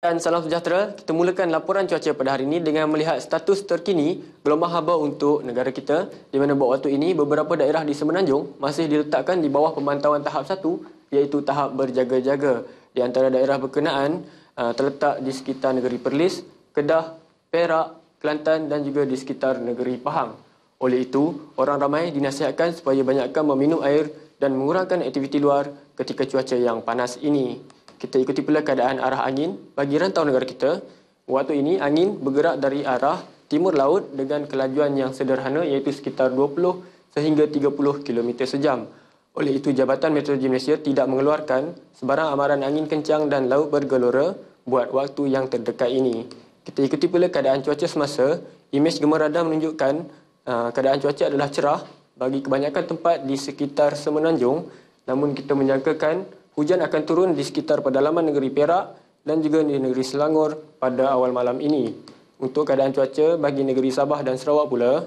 Dan salam sejahtera, kita mulakan laporan cuaca pada hari ini dengan melihat status terkini gelombang haba untuk negara kita di mana buat waktu ini beberapa daerah di Semenanjung masih diletakkan di bawah pemantauan tahap satu iaitu tahap berjaga-jaga. Di antara daerah berkenaan uh, terletak di sekitar negeri Perlis, Kedah, Perak, Kelantan dan juga di sekitar negeri Pahang. Oleh itu, orang ramai dinasihatkan supaya banyakkan meminum air dan mengurangkan aktiviti luar ketika cuaca yang panas ini. Kita ikuti pula keadaan arah angin bagi rantau negara kita. Waktu ini angin bergerak dari arah timur laut dengan kelajuan yang sederhana iaitu sekitar 20 sehingga 30 km sejam. Oleh itu Jabatan Meteorologi Malaysia tidak mengeluarkan sebarang amaran angin kencang dan laut bergelora buat waktu yang terdekat ini. Kita ikuti pula keadaan cuaca semasa. Imej gemar radar menunjukkan uh, keadaan cuaca adalah cerah bagi kebanyakan tempat di sekitar Semenanjung. Namun kita menyangkakan Hujan akan turun di sekitar pedalaman negeri Perak dan juga di negeri Selangor pada awal malam ini. Untuk keadaan cuaca bagi negeri Sabah dan Sarawak pula,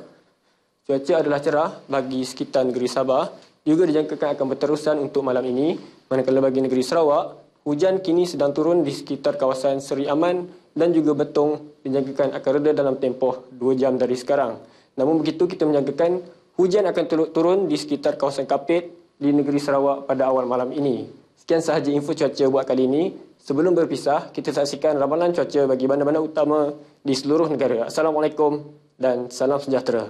cuaca adalah cerah bagi sekitar negeri Sabah juga dijangkakan akan berterusan untuk malam ini. Manakala bagi negeri Sarawak, hujan kini sedang turun di sekitar kawasan Seri Aman dan juga Betong dijangkakan akan reda dalam tempoh 2 jam dari sekarang. Namun begitu kita menjangkakan hujan akan turun di sekitar kawasan Kapit di negeri Sarawak pada awal malam ini. Sekian sahaja info cuaca buat kali ini. Sebelum berpisah, kita saksikan ramalan cuaca bagi bandar-bandar utama di seluruh negara. Assalamualaikum dan salam sejahtera.